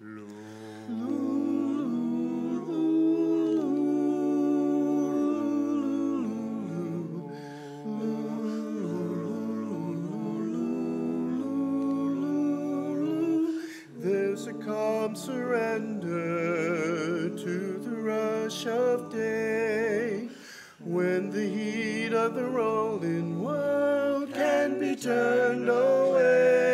There's a calm surrender to the rush of day when the heat of the rolling world can be turned away.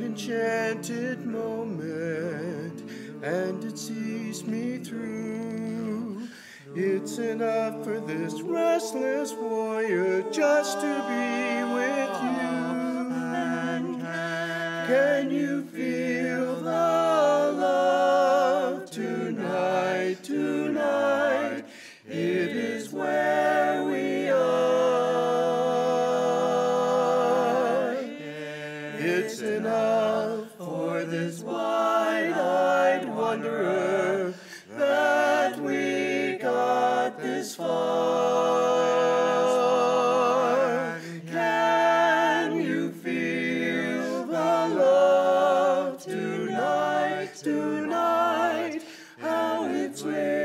An enchanted moment, and it sees me through. It's enough for this restless warrior just to be with you. Can you feel the love tonight, tonight? This wide-eyed wanderer that we got this far. Can you feel the love tonight, tonight? How it's laid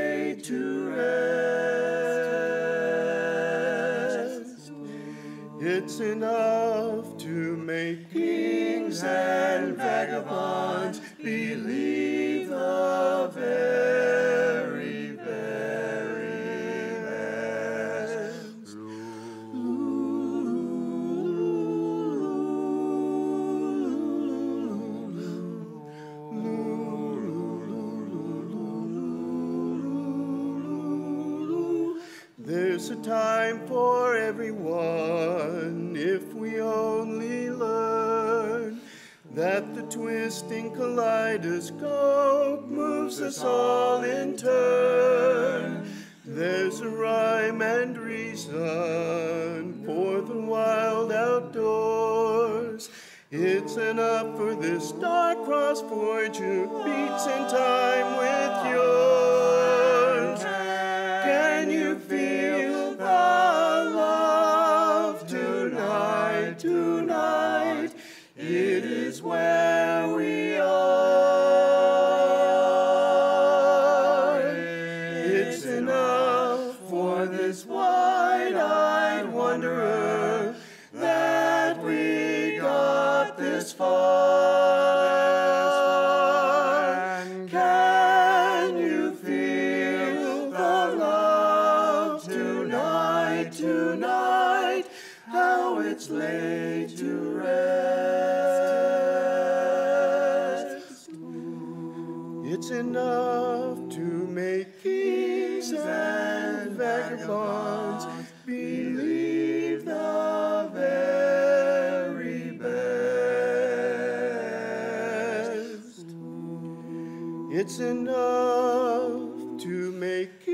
It's enough to make kings and vagabonds believe the very, very best. There's a time for everyone that the twisting kaleidoscope moves us all in turn. There's a rhyme and reason for the wild outdoors. It's enough for this star-crossed voyager beats in time with yours. Can you feel the love tonight, tonight? It is where we are. It's enough for this wide-eyed wanderer that we got this far. Enough to make kings and vagabonds believe the very best. It's enough to make